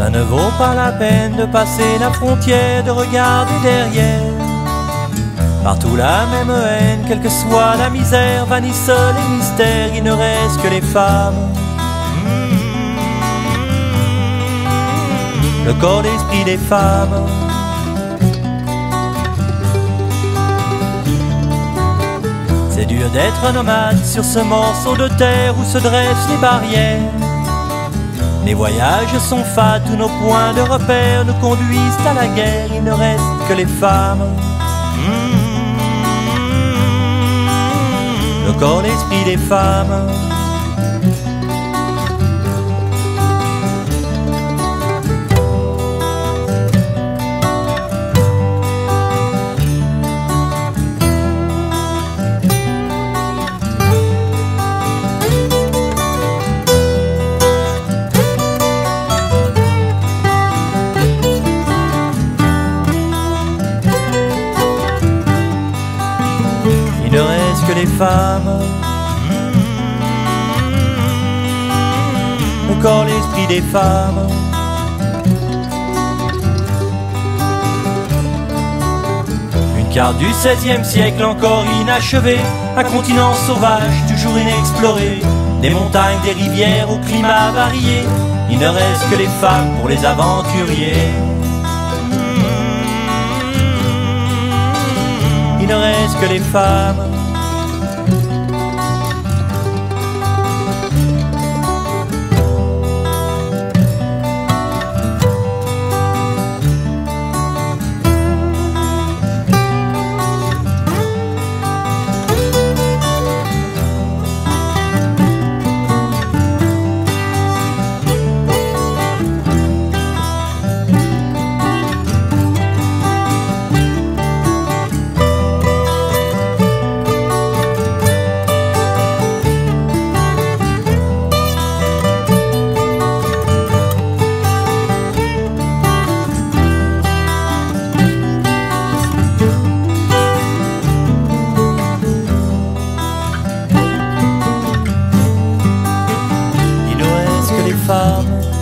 Ça ne vaut pas la peine de passer la frontière, de regarder derrière. Partout la même haine, quelle que soit la misère, vanissent les mystères, il ne reste que les femmes. Le corps d'esprit des femmes. C'est dur d'être nomade sur ce morceau de terre où se dressent les barrières. Les voyages sont fats, tous nos points de repère nous conduisent à la guerre, il ne reste que les femmes. Le corps, l'esprit des femmes. Les femmes. Corps, l'esprit des femmes. Une carte du 16e siècle encore inachevée, un continent sauvage toujours inexploré, des montagnes, des rivières au climat varié. Il ne reste que les femmes pour les aventuriers. Il ne reste que les femmes. 方。